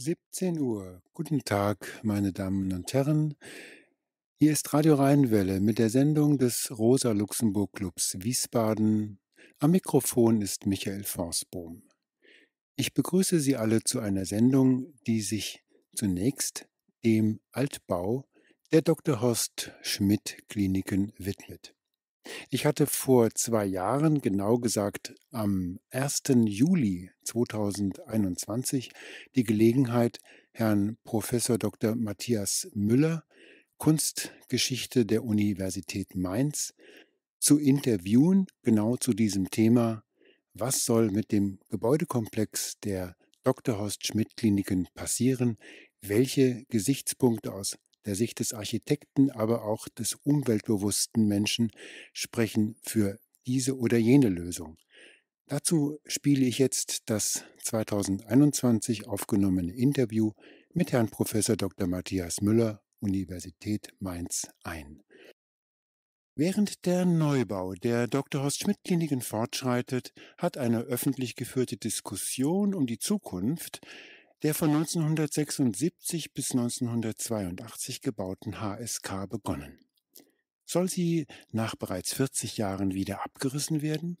17 Uhr. Guten Tag, meine Damen und Herren. Hier ist Radio Rheinwelle mit der Sendung des Rosa-Luxemburg-Clubs Wiesbaden. Am Mikrofon ist Michael Forsbohm. Ich begrüße Sie alle zu einer Sendung, die sich zunächst dem Altbau der Dr. Horst Schmidt Kliniken widmet. Ich hatte vor zwei Jahren, genau gesagt am 1. Juli 2021, die Gelegenheit, Herrn Professor Dr. Matthias Müller, Kunstgeschichte der Universität Mainz, zu interviewen, genau zu diesem Thema, was soll mit dem Gebäudekomplex der Dr. Horst Schmidt Kliniken passieren, welche Gesichtspunkte aus der Sicht des Architekten, aber auch des umweltbewussten Menschen sprechen für diese oder jene Lösung. Dazu spiele ich jetzt das 2021 aufgenommene Interview mit Herrn Prof. Dr. Matthias Müller, Universität Mainz ein. Während der Neubau der Dr. Horst Schmidt Kliniken fortschreitet, hat eine öffentlich geführte Diskussion um die Zukunft der von 1976 bis 1982 gebauten HSK begonnen. Soll sie nach bereits 40 Jahren wieder abgerissen werden?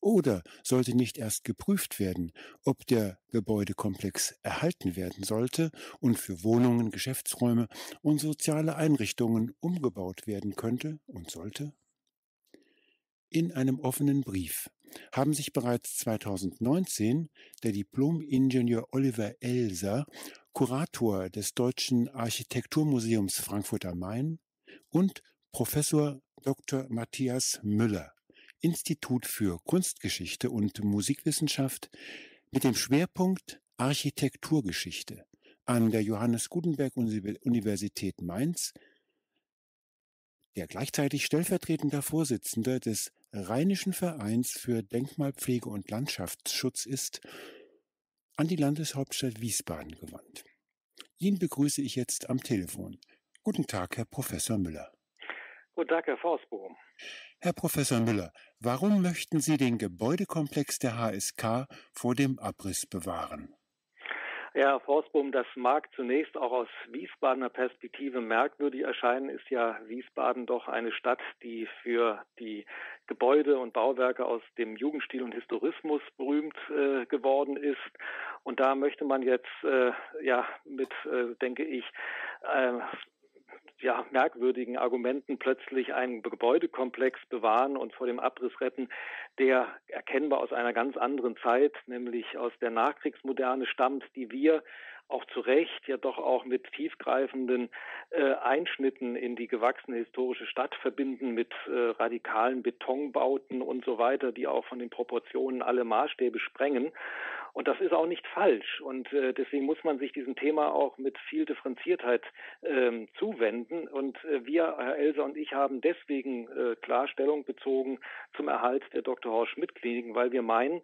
Oder sollte nicht erst geprüft werden, ob der Gebäudekomplex erhalten werden sollte und für Wohnungen, Geschäftsräume und soziale Einrichtungen umgebaut werden könnte und sollte? In einem offenen Brief haben sich bereits 2019 der Diplom-Ingenieur Oliver Elser, Kurator des Deutschen Architekturmuseums Frankfurt am Main und Professor Dr. Matthias Müller, Institut für Kunstgeschichte und Musikwissenschaft mit dem Schwerpunkt Architekturgeschichte an der Johannes Gutenberg Universität Mainz, der gleichzeitig stellvertretender Vorsitzender des Rheinischen Vereins für Denkmalpflege und Landschaftsschutz ist, an die Landeshauptstadt Wiesbaden gewandt. Ihn begrüße ich jetzt am Telefon. Guten Tag, Herr Professor Müller. Guten Tag, Herr Forstbohm. Herr Professor Müller, warum möchten Sie den Gebäudekomplex der HSK vor dem Abriss bewahren? Ja, Herr Forstbohm, das mag zunächst auch aus Wiesbadener Perspektive merkwürdig erscheinen, ist ja Wiesbaden doch eine Stadt, die für die Gebäude und Bauwerke aus dem Jugendstil und Historismus berühmt äh, geworden ist. Und da möchte man jetzt äh, ja mit, äh, denke ich, äh, ja, merkwürdigen Argumenten plötzlich einen Gebäudekomplex bewahren und vor dem Abriss retten, der erkennbar aus einer ganz anderen Zeit, nämlich aus der Nachkriegsmoderne stammt, die wir auch zu Recht ja doch auch mit tiefgreifenden äh, Einschnitten in die gewachsene historische Stadt verbinden, mit äh, radikalen Betonbauten und so weiter, die auch von den Proportionen alle Maßstäbe sprengen. Und das ist auch nicht falsch. Und äh, deswegen muss man sich diesem Thema auch mit viel Differenziertheit ähm, zuwenden. Und äh, wir, Herr Elser und ich, haben deswegen äh, klar bezogen zum Erhalt der Dr. Horst Schmidt Kliniken, weil wir meinen,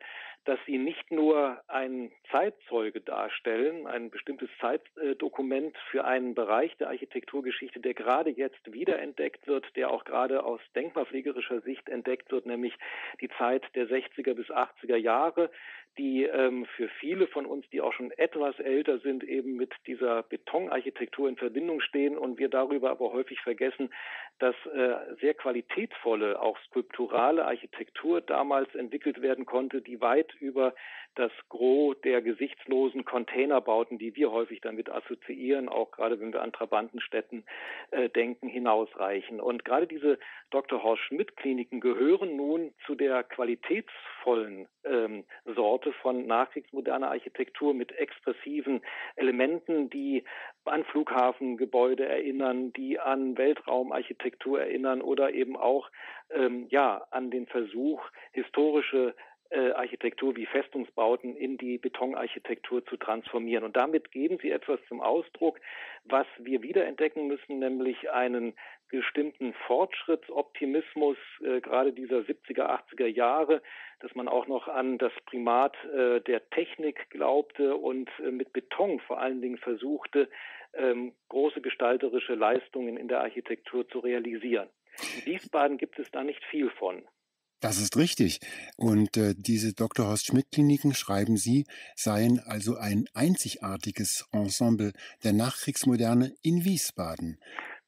dass sie nicht nur ein Zeitzeuge darstellen, ein bestimmtes Zeitdokument für einen Bereich der Architekturgeschichte, der gerade jetzt wiederentdeckt wird, der auch gerade aus denkmalpflegerischer Sicht entdeckt wird, nämlich die Zeit der 60er bis 80er Jahre, die ähm, für viele von uns, die auch schon etwas älter sind, eben mit dieser Betonarchitektur in Verbindung stehen und wir darüber aber häufig vergessen, dass äh, sehr qualitätvolle, auch skulpturale Architektur damals entwickelt werden konnte, die weit über das Gros der gesichtslosen Containerbauten, die wir häufig damit assoziieren, auch gerade wenn wir an Trabantenstädten äh, denken, hinausreichen. Und gerade diese Dr. Horst Schmidt Kliniken gehören nun zu der qualitätsvollen ähm, Sorte von nachkriegsmoderner Architektur mit expressiven Elementen, die an Flughafengebäude erinnern, die an Weltraumarchitektur erinnern oder eben auch ähm, ja an den Versuch, historische äh, Architektur wie Festungsbauten in die Betonarchitektur zu transformieren. Und damit geben sie etwas zum Ausdruck, was wir wiederentdecken müssen, nämlich einen bestimmten Fortschrittsoptimismus, äh, gerade dieser 70er, 80er Jahre, dass man auch noch an das Primat äh, der Technik glaubte und äh, mit Beton vor allen Dingen versuchte, ähm, große gestalterische Leistungen in der Architektur zu realisieren. In Wiesbaden gibt es da nicht viel von. Das ist richtig. Und äh, diese Dr. Horst Schmidt Kliniken, schreiben Sie, seien also ein einzigartiges Ensemble der Nachkriegsmoderne in Wiesbaden.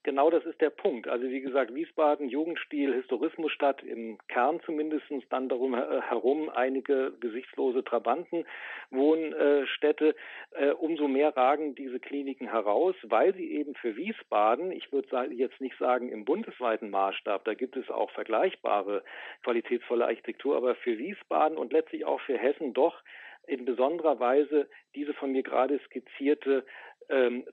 Genau das ist der Punkt. Also wie gesagt, Wiesbaden, Jugendstil, Historismusstadt, im Kern zumindest dann darum herum einige gesichtslose Trabantenwohnstädte. Äh, umso mehr ragen diese Kliniken heraus, weil sie eben für Wiesbaden, ich würde jetzt nicht sagen im bundesweiten Maßstab, da gibt es auch vergleichbare qualitätsvolle Architektur, aber für Wiesbaden und letztlich auch für Hessen doch in besonderer Weise diese von mir gerade skizzierte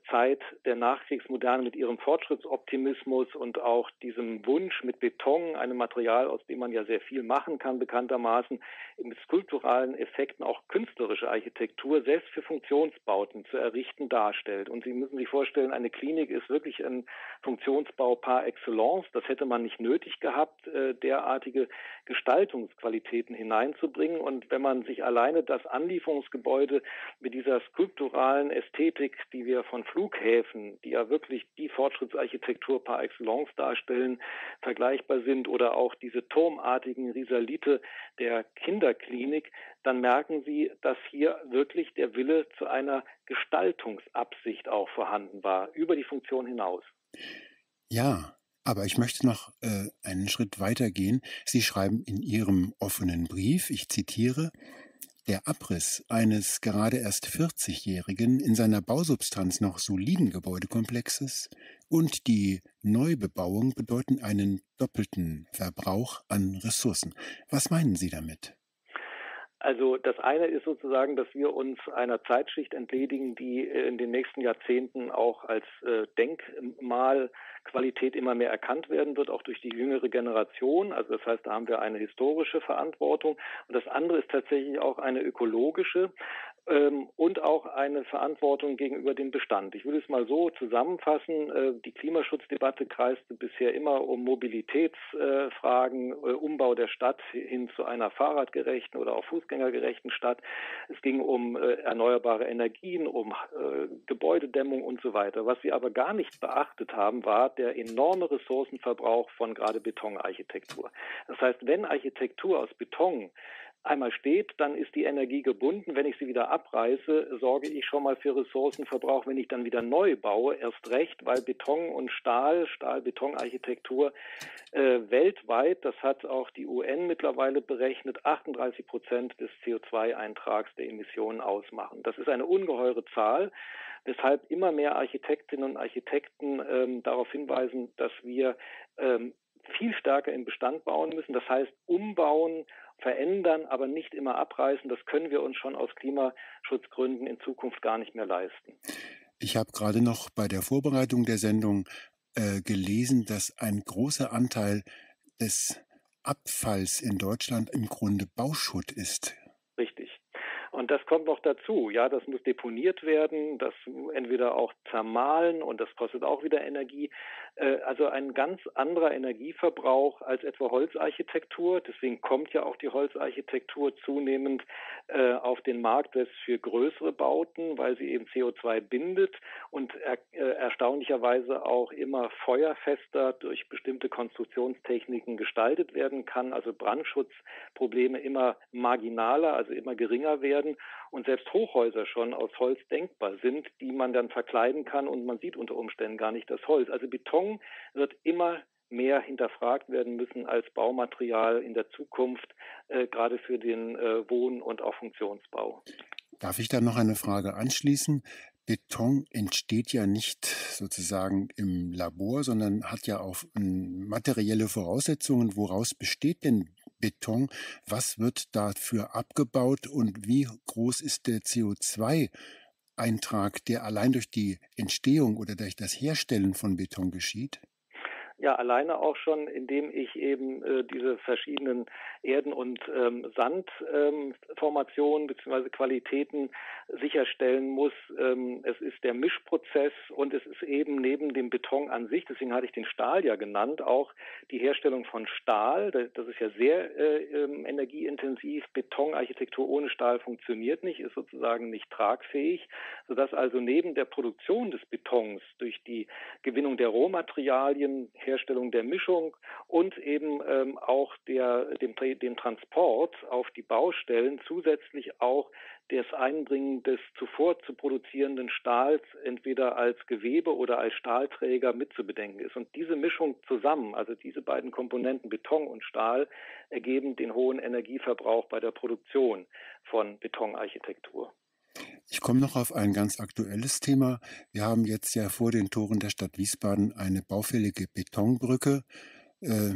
Zeit der Nachkriegsmoderne mit ihrem Fortschrittsoptimismus und auch diesem Wunsch mit Beton, einem Material, aus dem man ja sehr viel machen kann, bekanntermaßen, mit skulpturalen Effekten auch künstlerische Architektur selbst für Funktionsbauten zu errichten darstellt. Und Sie müssen sich vorstellen, eine Klinik ist wirklich ein Funktionsbau par excellence. Das hätte man nicht nötig gehabt, äh, derartige Gestaltungsqualitäten hineinzubringen. Und wenn man sich alleine das Anlieferungsgebäude mit dieser skulpturalen Ästhetik, die wir von Flughäfen, die ja wirklich die Fortschrittsarchitektur par excellence darstellen, vergleichbar sind oder auch diese turmartigen Risalite der Kinderklinik, dann merken Sie, dass hier wirklich der Wille zu einer Gestaltungsabsicht auch vorhanden war, über die Funktion hinaus. Ja, aber ich möchte noch äh, einen Schritt weiter gehen. Sie schreiben in Ihrem offenen Brief, ich zitiere, der Abriss eines gerade erst 40-jährigen, in seiner Bausubstanz noch soliden Gebäudekomplexes und die Neubebauung bedeuten einen doppelten Verbrauch an Ressourcen. Was meinen Sie damit? Also das eine ist sozusagen, dass wir uns einer Zeitschicht entledigen, die in den nächsten Jahrzehnten auch als äh, Denkmalqualität immer mehr erkannt werden wird, auch durch die jüngere Generation. Also das heißt, da haben wir eine historische Verantwortung. Und das andere ist tatsächlich auch eine ökologische ähm, und auch eine Verantwortung gegenüber dem Bestand. Ich würde es mal so zusammenfassen. Äh, die Klimaschutzdebatte kreiste bisher immer um Mobilitätsfragen, äh, Umbau der Stadt hin zu einer fahrradgerechten oder auch fußgängergerechten Stadt. Es ging um äh, erneuerbare Energien, um äh, Gebäudedämmung und so weiter. Was sie aber gar nicht beachtet haben, war der enorme Ressourcenverbrauch von gerade Betonarchitektur. Das heißt, wenn Architektur aus Beton einmal steht, dann ist die Energie gebunden. Wenn ich sie wieder abreiße, sorge ich schon mal für Ressourcenverbrauch. Wenn ich dann wieder neu baue, erst recht, weil Beton und Stahl, Stahl-Beton-Architektur äh, weltweit, das hat auch die UN mittlerweile berechnet, 38 Prozent des CO2-Eintrags der Emissionen ausmachen. Das ist eine ungeheure Zahl weshalb immer mehr Architektinnen und Architekten ähm, darauf hinweisen, dass wir ähm, viel stärker im Bestand bauen müssen. Das heißt, umbauen verändern, aber nicht immer abreißen. Das können wir uns schon aus Klimaschutzgründen in Zukunft gar nicht mehr leisten. Ich habe gerade noch bei der Vorbereitung der Sendung äh, gelesen, dass ein großer Anteil des Abfalls in Deutschland im Grunde Bauschutt ist. Und das kommt noch dazu. Ja, das muss deponiert werden, das entweder auch zermahlen und das kostet auch wieder Energie. Äh, also ein ganz anderer Energieverbrauch als etwa Holzarchitektur. Deswegen kommt ja auch die Holzarchitektur zunehmend äh, auf den Markt für größere Bauten, weil sie eben CO2 bindet und äh, erstaunlicherweise auch immer feuerfester durch bestimmte Konstruktionstechniken gestaltet werden kann. Also Brandschutzprobleme immer marginaler, also immer geringer werden und selbst Hochhäuser schon aus Holz denkbar sind, die man dann verkleiden kann und man sieht unter Umständen gar nicht das Holz. Also Beton wird immer mehr hinterfragt werden müssen als Baumaterial in der Zukunft, äh, gerade für den äh, Wohn- und auch Funktionsbau. Darf ich da noch eine Frage anschließen? Beton entsteht ja nicht sozusagen im Labor, sondern hat ja auch ähm, materielle Voraussetzungen. Woraus besteht denn Beton. Was wird dafür abgebaut und wie groß ist der CO2-Eintrag, der allein durch die Entstehung oder durch das Herstellen von Beton geschieht? Ja, alleine auch schon, indem ich eben äh, diese verschiedenen Erden- und ähm, Sandformationen ähm, bzw. Qualitäten sicherstellen muss. Ähm, es ist der Mischprozess und es ist eben neben dem Beton an sich, deswegen hatte ich den Stahl ja genannt, auch die Herstellung von Stahl. Das ist ja sehr äh, ähm, energieintensiv. Betonarchitektur ohne Stahl funktioniert nicht, ist sozusagen nicht tragfähig, sodass also neben der Produktion des Betons durch die Gewinnung der Rohmaterialien, Herstellung der Mischung und eben ähm, auch der, dem, dem Transport auf die Baustellen zusätzlich auch das Einbringen des zuvor zu produzierenden Stahls entweder als Gewebe oder als Stahlträger mitzubedenken ist. Und diese Mischung zusammen, also diese beiden Komponenten Beton und Stahl, ergeben den hohen Energieverbrauch bei der Produktion von Betonarchitektur. Ich komme noch auf ein ganz aktuelles Thema. Wir haben jetzt ja vor den Toren der Stadt Wiesbaden eine baufällige Betonbrücke. Äh,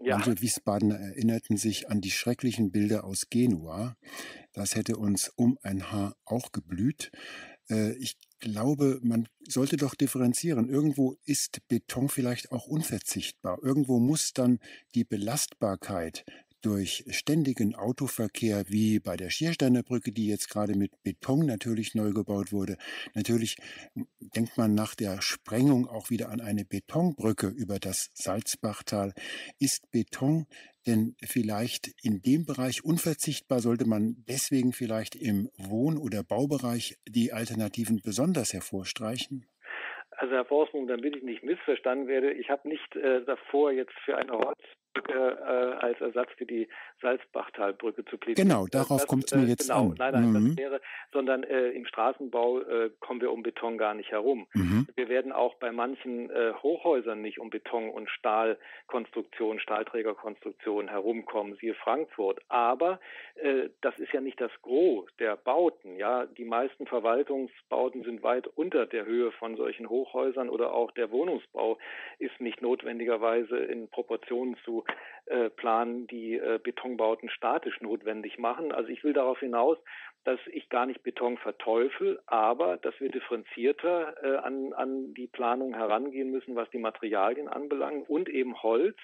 ja. Manche Wiesbadener erinnerten sich an die schrecklichen Bilder aus Genua. Das hätte uns um ein Haar auch geblüht. Äh, ich glaube, man sollte doch differenzieren. Irgendwo ist Beton vielleicht auch unverzichtbar. Irgendwo muss dann die Belastbarkeit durch ständigen Autoverkehr wie bei der Schiersteiner Brücke, die jetzt gerade mit Beton natürlich neu gebaut wurde. Natürlich denkt man nach der Sprengung auch wieder an eine Betonbrücke über das Salzbachtal. Ist Beton denn vielleicht in dem Bereich unverzichtbar? Sollte man deswegen vielleicht im Wohn- oder Baubereich die Alternativen besonders hervorstreichen? Also Herr Forsmung, damit ich nicht missverstanden werde, ich habe nicht äh, davor, jetzt für eine Holz Brücke äh, als Ersatz für die Salzbachtalbrücke zu plädieren. Genau, darauf kommt es mir äh, jetzt genau, an. Nein, nein, mhm. das wäre, sondern äh, im Straßenbau äh, kommen wir um Beton gar nicht herum. Mhm. Wir werden auch bei manchen äh, Hochhäusern nicht um Beton und Stahlkonstruktion, Stahlträgerkonstruktion herumkommen, siehe Frankfurt. Aber äh, das ist ja nicht das Gros der Bauten. Ja, die meisten Verwaltungsbauten sind weit unter der Höhe von solchen Hochhäusern oder auch der Wohnungsbau ist nicht notwendigerweise in Proportion zu äh, planen, die äh, Betonbauten statisch notwendig machen. Also ich will darauf hinaus, dass ich gar nicht Beton verteufel, aber dass wir differenzierter äh, an, an die Planung herangehen müssen, was die Materialien anbelangt und eben Holz,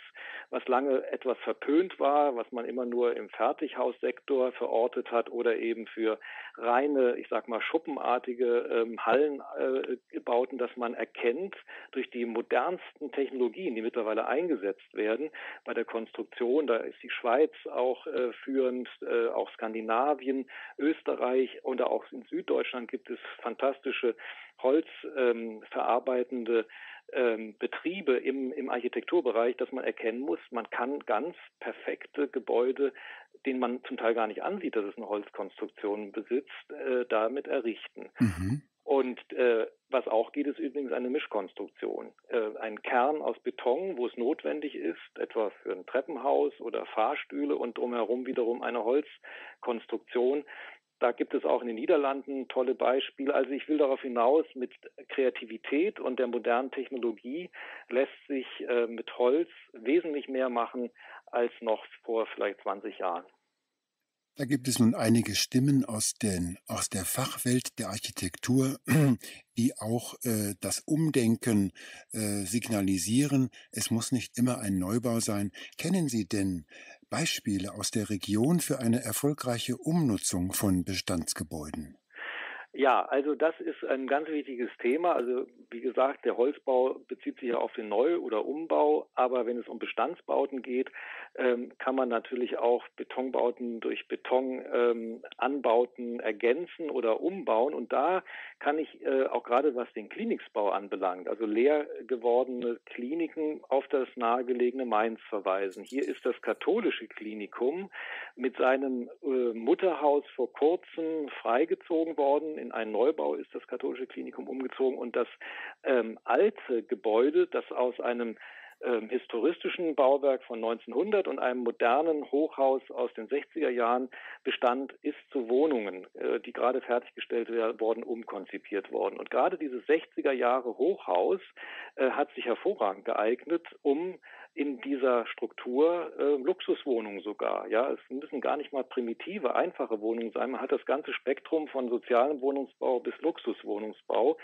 was lange etwas verpönt war, was man immer nur im Fertighaussektor verortet hat oder eben für reine, ich sag mal, schuppenartige ähm, Hallenbauten, äh, dass man erkennt durch die modernsten Technologien, die mittlerweile eingesetzt werden bei der Konstruktion, da ist die Schweiz auch äh, führend, äh, auch Skandinavien, Österreich, Österreich oder auch in Süddeutschland gibt es fantastische holzverarbeitende ähm, ähm, Betriebe im, im Architekturbereich, dass man erkennen muss, man kann ganz perfekte Gebäude, denen man zum Teil gar nicht ansieht, dass es eine Holzkonstruktion besitzt, äh, damit errichten. Mhm. Und äh, was auch geht, ist übrigens eine Mischkonstruktion. Äh, ein Kern aus Beton, wo es notwendig ist, etwa für ein Treppenhaus oder Fahrstühle und drumherum wiederum eine Holzkonstruktion. Da gibt es auch in den Niederlanden tolle Beispiele. Also ich will darauf hinaus, mit Kreativität und der modernen Technologie lässt sich äh, mit Holz wesentlich mehr machen als noch vor vielleicht 20 Jahren. Da gibt es nun einige Stimmen aus, den, aus der Fachwelt der Architektur, die auch äh, das Umdenken äh, signalisieren. Es muss nicht immer ein Neubau sein. Kennen Sie denn Beispiele aus der Region für eine erfolgreiche Umnutzung von Bestandsgebäuden? Ja, also das ist ein ganz wichtiges Thema. Also wie gesagt, der Holzbau bezieht sich ja auf den Neu- oder Umbau, aber wenn es um Bestandsbauten geht, ähm, kann man natürlich auch Betonbauten durch Betonanbauten ähm, ergänzen oder umbauen. Und da kann ich äh, auch gerade was den Kliniksbau anbelangt, also leer gewordene Kliniken auf das nahegelegene Mainz verweisen. Hier ist das katholische Klinikum mit seinem äh, Mutterhaus vor kurzem freigezogen worden in einen Neubau ist das katholische Klinikum umgezogen und das ähm, alte Gebäude, das aus einem ähm, historistischen Bauwerk von 1900 und einem modernen Hochhaus aus den 60er Jahren bestand, ist zu Wohnungen, äh, die gerade fertiggestellt wurden, umkonzipiert worden. Und gerade dieses 60er Jahre Hochhaus äh, hat sich hervorragend geeignet, um in dieser Struktur äh, Luxuswohnungen sogar. Ja, es müssen gar nicht mal primitive, einfache Wohnungen sein. Man hat das ganze Spektrum von sozialem Wohnungsbau bis Luxuswohnungsbau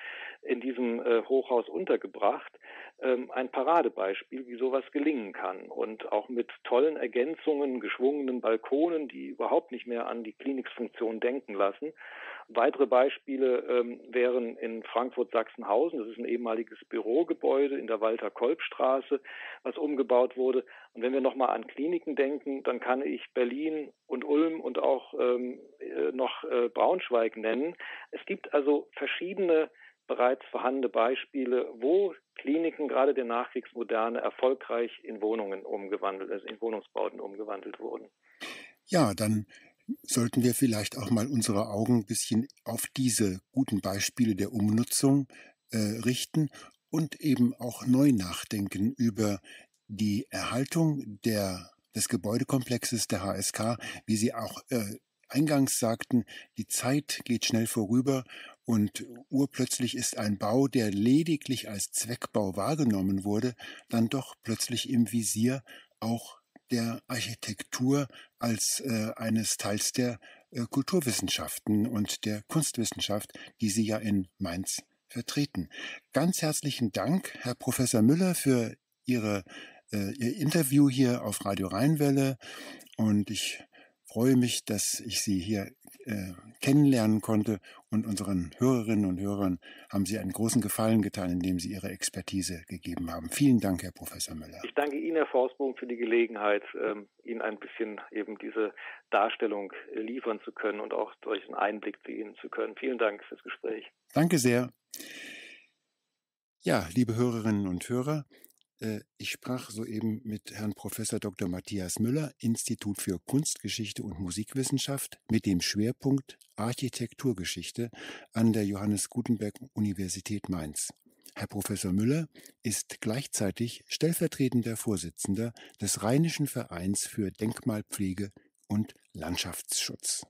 in diesem äh, Hochhaus untergebracht. Ähm, ein Paradebeispiel, wie sowas gelingen kann. Und auch mit tollen Ergänzungen, geschwungenen Balkonen, die überhaupt nicht mehr an die Klinikfunktion denken lassen. Weitere Beispiele ähm, wären in Frankfurt-Sachsenhausen, das ist ein ehemaliges Bürogebäude in der Walter-Kolb-Straße, was umgebaut wurde. Und wenn wir nochmal an Kliniken denken, dann kann ich Berlin und Ulm und auch ähm, äh, noch äh, Braunschweig nennen. Es gibt also verschiedene bereits vorhandene Beispiele, wo Kliniken gerade der Nachkriegsmoderne erfolgreich in Wohnungen umgewandelt, also in Wohnungsbauten umgewandelt wurden. Ja, dann sollten wir vielleicht auch mal unsere Augen ein bisschen auf diese guten Beispiele der Umnutzung äh, richten und eben auch neu nachdenken über die Erhaltung der, des Gebäudekomplexes der HSK, wie Sie auch äh, eingangs sagten, die Zeit geht schnell vorüber und urplötzlich ist ein Bau, der lediglich als Zweckbau wahrgenommen wurde, dann doch plötzlich im Visier auch der Architektur als äh, eines Teils der äh, Kulturwissenschaften und der Kunstwissenschaft, die Sie ja in Mainz vertreten. Ganz herzlichen Dank, Herr Professor Müller, für Ihre, äh, Ihr Interview hier auf Radio Rheinwelle. Und ich freue mich, dass ich Sie hier äh, kennenlernen konnte und unseren Hörerinnen und Hörern haben Sie einen großen Gefallen getan, indem Sie Ihre Expertise gegeben haben. Vielen Dank, Herr Professor Müller. Ich danke Ihnen, Herr Forstbogen, für die Gelegenheit, ähm, Ihnen ein bisschen eben diese Darstellung liefern zu können und auch durch einen Einblick geben zu können. Vielen Dank fürs Gespräch. Danke sehr. Ja, liebe Hörerinnen und Hörer, ich sprach soeben mit Herrn Professor Dr. Matthias Müller, Institut für Kunstgeschichte und Musikwissenschaft mit dem Schwerpunkt Architekturgeschichte an der Johannes Gutenberg Universität Mainz. Herr Professor Müller ist gleichzeitig stellvertretender Vorsitzender des Rheinischen Vereins für Denkmalpflege und Landschaftsschutz.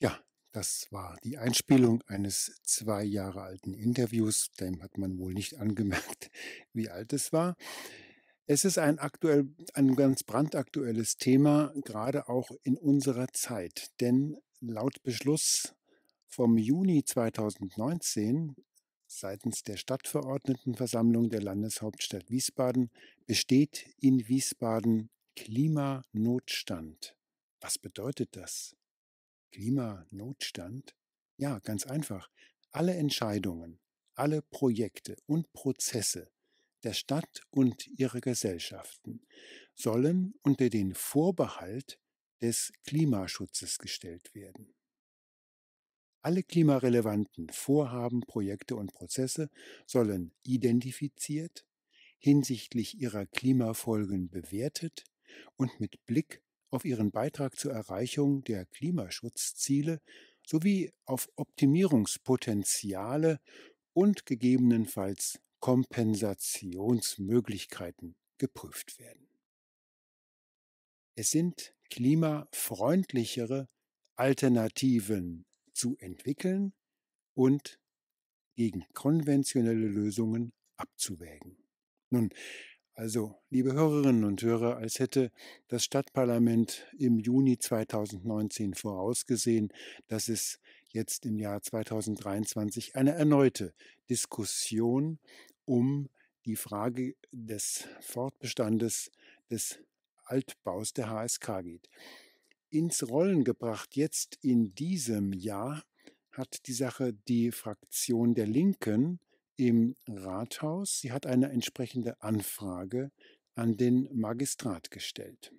Ja, das war die Einspielung eines zwei Jahre alten Interviews. Dem hat man wohl nicht angemerkt, wie alt es war. Es ist ein aktuell, ein ganz brandaktuelles Thema, gerade auch in unserer Zeit. Denn laut Beschluss vom Juni 2019 seitens der Stadtverordnetenversammlung der Landeshauptstadt Wiesbaden besteht in Wiesbaden Klimanotstand. Was bedeutet das? Klimanotstand? Ja, ganz einfach. Alle Entscheidungen, alle Projekte und Prozesse der Stadt und ihrer Gesellschaften sollen unter den Vorbehalt des Klimaschutzes gestellt werden. Alle klimarelevanten Vorhaben, Projekte und Prozesse sollen identifiziert, hinsichtlich ihrer Klimafolgen bewertet und mit Blick auf ihren Beitrag zur Erreichung der Klimaschutzziele sowie auf Optimierungspotenziale und gegebenenfalls Kompensationsmöglichkeiten geprüft werden. Es sind klimafreundlichere Alternativen zu entwickeln und gegen konventionelle Lösungen abzuwägen. Nun, also, liebe Hörerinnen und Hörer, als hätte das Stadtparlament im Juni 2019 vorausgesehen, dass es jetzt im Jahr 2023 eine erneute Diskussion um die Frage des Fortbestandes des Altbaus der HSK geht. Ins Rollen gebracht jetzt in diesem Jahr hat die Sache die Fraktion der Linken im Rathaus. Sie hat eine entsprechende Anfrage an den Magistrat gestellt.